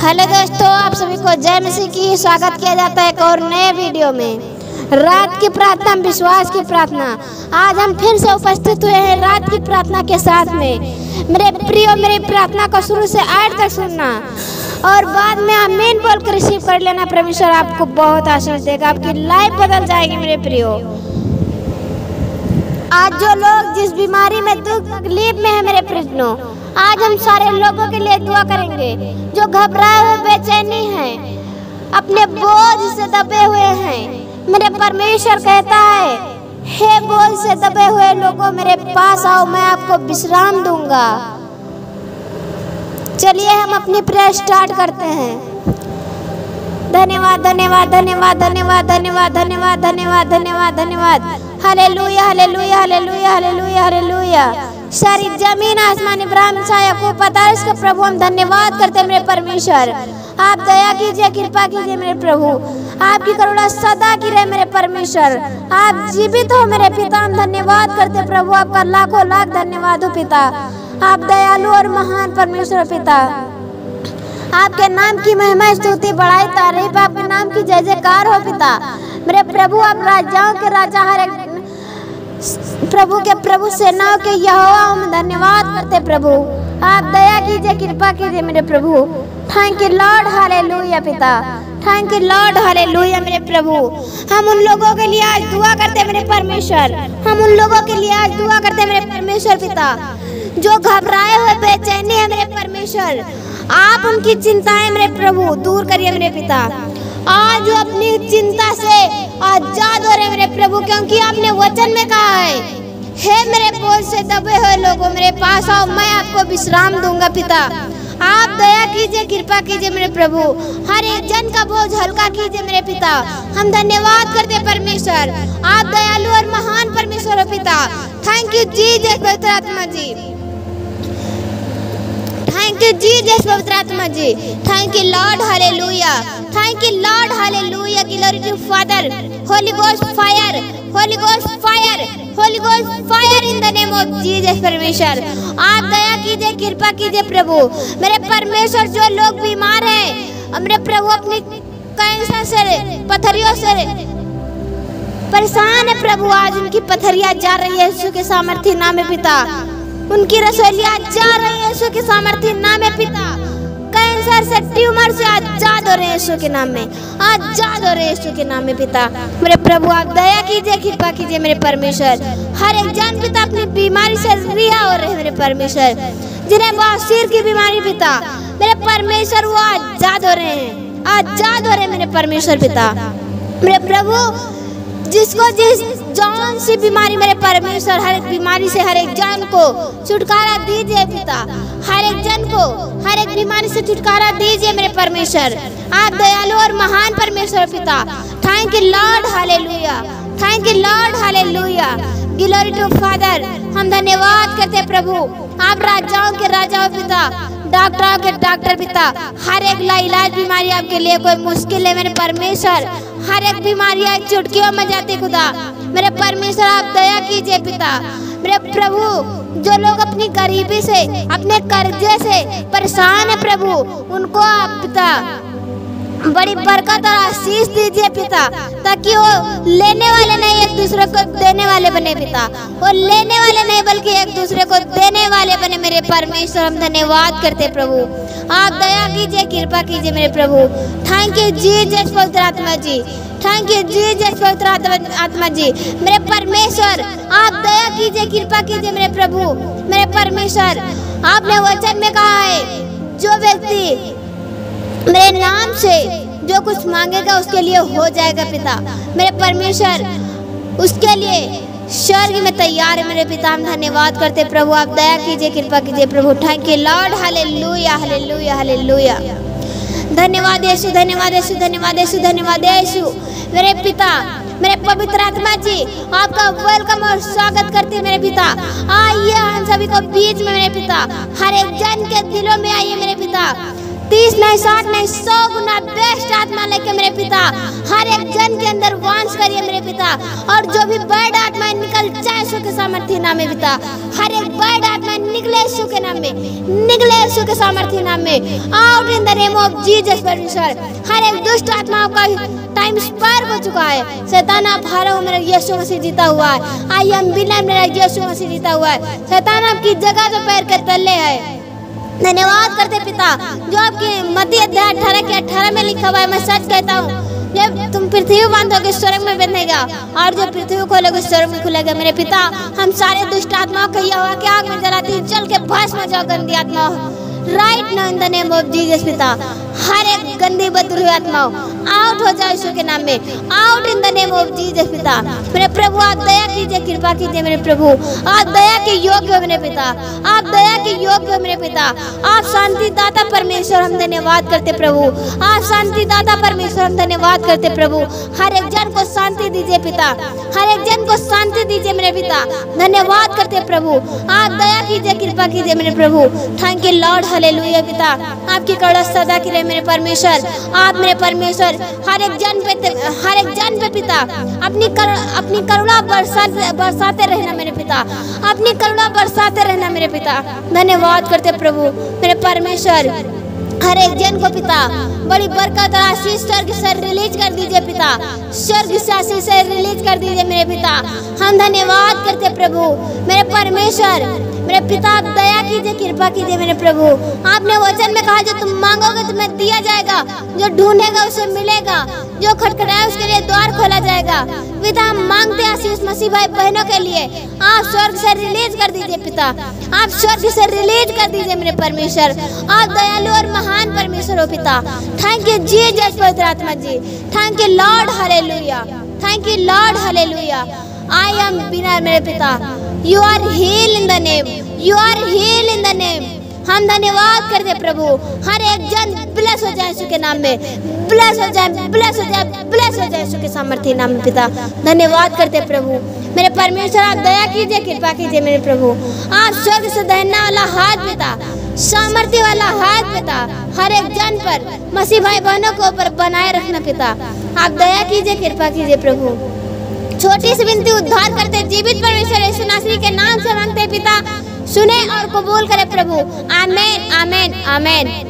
Hello दोस्तों, आप सभी को जय मसीह की स्वागत किया जाता है एक और नए वीडियो में। रात की प्रार्थना, विश्वास की प्रार्थना। आज हम फिर से उपस्थित हुए हैं रात की प्रार्थना के साथ में। मेरे प्रियो, मेरी प्रार्थना को शुरू से आठ तक सुनना। और बाद में आमीन बोल कर रिसीव कर लेना। परमेश्वर आपको बहुत आशीष देगा। आपकी लाइफ बदल जाएगी, मेरे प्रियो। आज जो लोग जिस बीमारी में दुख, तकलीफ़ में है, मेरे प्रश्नों आज हम सारे लोगों के लिए दुआ करेंगे, जो घबराए हुए बेचैनी हैं, अपने बोझ से दबे हुए हैं। मेरे परमेश्वर कहता है, हे बोझ से दबे हुए लोगों, मेरे पास आओ, मैं आपको विश्राम दूँगा। चलिए हम अपनी प्रेयर स्टार्ट करते हैं। धन्यवाद धन्यवाद धन्यवाद धन्यवाद धन्यवाद धन्यवाद धन्यवाद धन्यवाद धन्यवाद। Hallelujah hallelujah hallelujah hallelujah hallelujah. सारी ज़मीन आसमान इब्राहिम साया को पता है। इसका प्रभु, हम धन्यवाद करते मेरे परमेश्वर। आप दया कीजिए, कृपा कीजिए मेरे प्रभु। आपकी करुणा सदा की रहे मेरे परमेश्वर। आप जीवित हो मेरे पिता, हम धन्यवाद करते प्रभु। आपका लाखों लाख धन्यवाद हो पिता। आप दयालु और महान परमेश्वर पिता। आपके नाम की महिमा, स्तुति, बढ़ाई, तारीफ़, आपके नाम की जय जयकार हो पिता। मेरे प्रभु, आप राजाओं के राजा, हर एक प्रभु के प्रभु सेनाओं के यहोवा, हम धन्यवाद करते प्रभु। आप दया कीजिए, कृपा कीजिए मेरे प्रभु। थैंक यू लॉर्ड हालेलुया पिता। थैंक यू लॉर्ड हालेलुया मेरे प्रभु। हम उन लोगों के लिए आज दुआ करते मेरे परमेश्वर। हम उन लोगों के लिए आज दुआ करते मेरे परमेश्वर पिता। जो घबराए हुए, बेचैनी है, मेरे परमेश्वर। आप उनकी चिंताएँ मेरे प्रभु, दूर करिए मेरे पिता। आज वो अपनी चिंता से आज़ाद हो रहे मेरे प्रभु, क्योंकि आपने वचन में कहा है। हे मेरे बोझ से दबे हुए लोगों, मेरे पास आओ, मैं आपको विश्राम दूँगा पिता। आप दया कीजिए, कृपा कीजिए मेरे प्रभु। हर एक जन का बोझ हल्का कीजिए मेरे पिता। हम धन्यवाद करते परमेश्वर। आप दयालु और महान परमेश्वर हो पिता। थैंक यू जी जय पवित्र आत्मा जी। थैंक यू जीसस पवित्रात्मा जी. Thank you Lord hallelujah thank you Lord hallelujah glory to Father holy ghost fire holy ghost fire holy ghost fire in the name of Jesus परमेश्वर आप दया कीजिए, कृपा कीजिए, प्रभु. मेरे परमेश्वर, जो लोग बीमार हैं हमरे प्रभु अपने कैंसर से, पथरियों से परेशान है, प्रभु, आज उनकी पथरिया जा रही है, यीशु के सामर्थ्य, नाम में पिता. उनकी रसोलियाँ जा रही है यीशु के सामर्थ्य नाम में पिता। कैंसर से ट्यूमर से आज़ाद हो रहे हैं यीशु के नाम में। आज़ाद हो रहे हैं यीशु के नाम में पिता। मेरे प्रभु, आप दया कीजिए, कृपा कीजिए मेरे परमेश्वर। हर एक जन पिता अपनी बीमारी से रिहा हो रहे हैं मेरे परमेश्वर। जिन्हें बवासीर की बीमारी पिता। मेरे परमेश्वर, वो आज़ाद हो रहे हैं। आज़ाद हो रहे हैं मेरे परमेश्वर पिता। मेरे प्रभु जिसको जिस जौन सी बीमारी मेरे परमेश्वर, हर एक बीमारी से हर एक जन को छुटकारा दीजिए पिता। हर एक जन को, हर एक बीमारी से छुटकारा दीजिए मेरे परमेश्वर। आप दयालु और महान परमेश्वर पिता। Thank you Lord hallelujah thank you Lord hallelujah glory to Father हम धन्यवाद करते प्रभु। आप राजाओं के राजा पिता, डॉक्टरों के डॉक्टर पिता, हर एक लाइलाज बीमारी आपके लिए कोई मुश्किल है मेरे परमेश्वर। हर एक बीमारी एक चुटकियों में जाती खुदा। मेरे परमेश्वर, आप दया कीजिए पिता। मेरे प्रभु, जो लोग अपनी गरीबी से, अपने कर्जे से परेशान है प्रभु, उनको आप पिता बड़ी बरकत और आशीष दीजिए पिता, ताकि वो लेने वाले नहीं, एक दूसरे को देने वाले बने पिता। वो लेने वाले नहीं, बल्कि एक दूसरे को देने वाले बने मेरे परमेश्वर। हम धन्यवाद करते प्रभु। आप दया कीजिए, कृपा कीजिए मेरे प्रभु। थैंक यू जी जस पवित्र आत्मा जी। थैंक यू जी जस पवित्र आत्मा जी। मेरे परमेश्वर, आप दया कीजिए, कृपा कीजिए मेरे प्रभु, मेरे परमेश्वर। आपने वचन में कहा है, जो व्यक्ति मेरे नाम से कुछ मांगेगा उसके लिए हो जाएगा पिता। मेरे परमेश्वर, उसके लिए स्वर्ग में तैयार है। मेरे पिता, हम धन्यवाद करते प्रभु, आप दया कीजिए, कृपा कीजिए। प्रभु thank you Lord hallelujah hallelujah hallelujah धन्यवाद यीशु धन्यवाद यीशु धन्यवाद यीशु धन्यवाद यीशु। मेरे पिता, मेरे पवित्र आत्मा जी, आपका वेलकम और स्वागत करते मेरे पिता। आइए, हम सभी को बीच में मेरे पिता। हर एक जन के दिलों में आइए मेरे पिता। तीस नहीं, साठ नहीं, सौ गुना बेस्ट आत्मा लेके मेरे पिता। हर एक जन के अंदर वांस करिए मेरे पिता। और जो भी बैड आत्मा निकल जाए यीशु के सामर्थ्य नाम में पिता। हर एक बैड आत्मा निकले यीशु के नाम। में निकले यीशु के सामर्थ्य नाम। में out in the name of Jesus परमेश्वर। हर एक दुष्ट आत्माओं का टाइम स्पायर हो चुका है। शैतान, आप हारे, मेरा यीशु मसीह जीता हुआ है। आई एम बिना मेरा यीशु मसीह जीता हुआ है। शैतान, आपकी जगह पे पैर के तले है। धन्यवाद करते पिता, जो आपके मध्य अध्याय अठारह के अठारह में लिखा हुआ है, मैं सच कहता हूँ, जब तुम पृथ्वी बांधोगे स्वर्ग में बंधेगा, और जो पृथ्वी खोलोगे स्वर्ग में खुलेगा, मेरे पिता, हम सारे दुष्ट आत्माओं को यह हुआ कि आग में जलाती चल के भस्म जाओ, गंदी आत्मा right now in the name of Jesus पिता, हर एक गंदी बदुर आत्माओं आउट हो जाए यीशु के नाम में। Out in the name of Jesus पिता। मेरे प्रभु, आप दया कीजिए, कृपा कीजिए मेरे प्रभु। आप दया के योग्य हो मेरे पिता। आप दया के योग्य हो मेरे पिता। आप शांति दाता परमेश्वर, हम धन्यवाद करते प्रभु। आप शांति दाता परमेश्वर, हम धन्यवाद करते प्रभु। हर एक जन को शांति दीजिए, पिता। हर एक जन को शांति दीजिए मेरे पिता। धन्यवाद करते प्रभु। आप दया कीजिए, कृपा कीजिए मेरे प्रभु। थैंक यू लॉर्ड हालेलुया पिता। आपकी कड़ा सदा के लिए मेरे परमेश्वर। आप मेरे परमेश्वर हर एक जन पे हर एक जन पे पिता। अपनी कर, अपनी करुणा बरसा बरसाते रहना मेरे पिता। अपनी करुणा बरसाते रहना मेरे पिता। धन्यवाद करते प्रभु मेरे परमेश्वर। हर एक जन को पिता। बड़ी बरकत और आशीष स्वर्ग से रिलीज़ कर दीजिए पिता। स्वर्ग से आशीष से रिलीज़ कर दीजिए मेरे पिता। हम धन्यवाद करते प्रभु। मेरे परमेश्वर, मेरे पिता आप दया कीजिए, कृपा कीजिए मेरे प्रभु। आपने वचन में कहा, जो तुम मांगोगे तुम्हें दिया जाएगा। जो ढूंढेगा उसे मिलेगा। जो खटखटाए उसके लिए द्वार खोला जाएगा। पिता हम मांगते आशीष मसीह भाई बहनों के लिए। आप स्वर्ग से रिलीज़ कर दीजिए पिता। आप स्वर्ग से रिलीज़ कर दीजिए मेरे परमेश्वर। आप दयालु और महान परमेश्वर हो पिता। थैंक यू जी जय पवित्र आत्मा जी। Thank you Lord hallelujah thank you Lord hallelujah I am बिना मेरे पिता। You are heal in the name you are heal in the name हम धन्यवाद करते प्रभु। हर एक जन ब्लेस हो जाए के नाम में। ब्लेस हो जाए ब्लेस हो जाए ब्लेस हो जाए के सामर्थ्य नाम में पिता। धन्यवाद करते प्रभु। मेरे परमेश्वर, आप दया कीजिए, कृपा कीजिए मेरे प्रभु। आप स्वर्ग से दहना वाला हाथ पिता, सामर्थ्य वाला हाथ पिता, हर एक जन पर, मसीह भाई बहनों को ऊपर बनाए रखना पिता। आप दया कीजिए, कृपा कीजिए प्रभु। छोटी सी विनती उद्धार करते, जीवित परमेश्वर के नाम से मांगते पिता। सुने और कबूल करे प्रभु। आमेन आमेन आमेन।